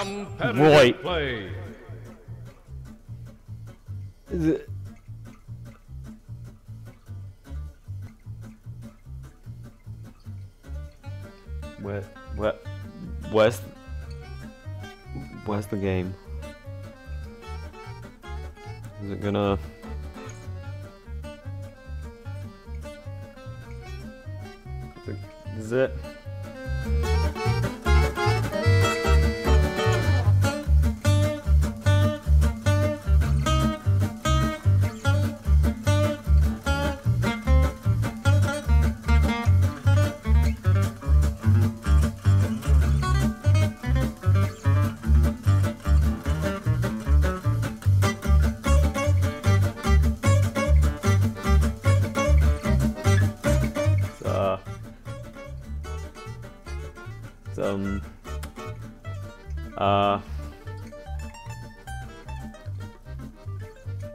Competitive Right. play. The- Where, where, where's, where's the game? Is it gonna? Is it? Some uh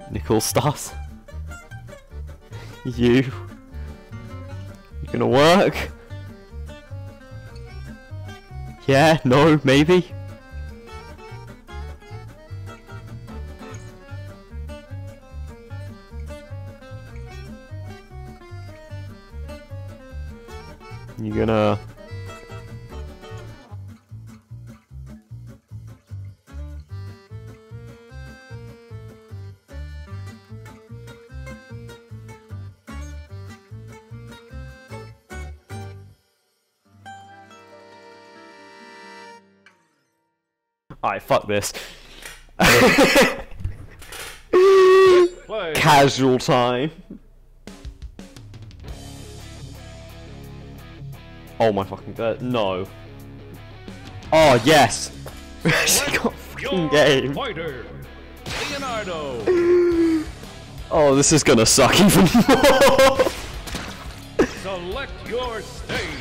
Nick All Stars. you you gonna work? Yeah, no, maybe. You gonna Alright, fuck this. Casual time. Oh my fucking god, no. Oh yes! We actually got fucking game. fighter, Leonardo. Oh, this is gonna suck even more. Select your stage.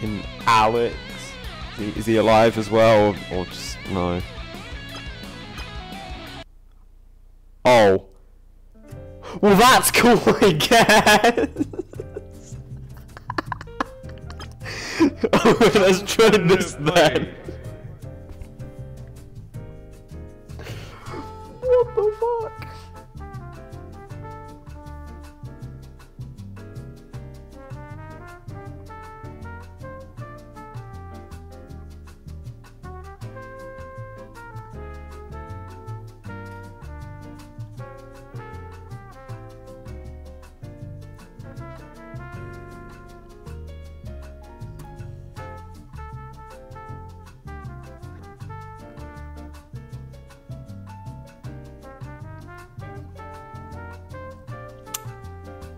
Can Alex? Is he, is he alive as well, or, or just no? Oh. Well, that's cool, I guess. oh, let's try this then. What the fuck?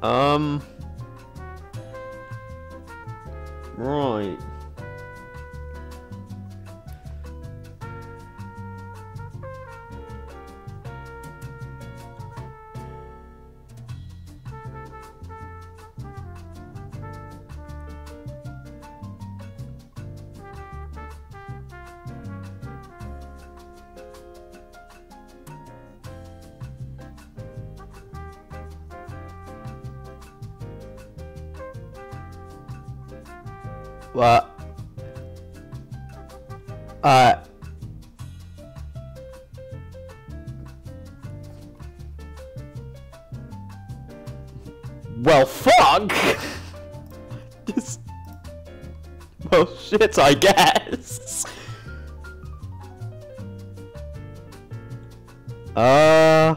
Um. Right. Uh. Well, fuck! Just. Well, shit, I guess. Uh.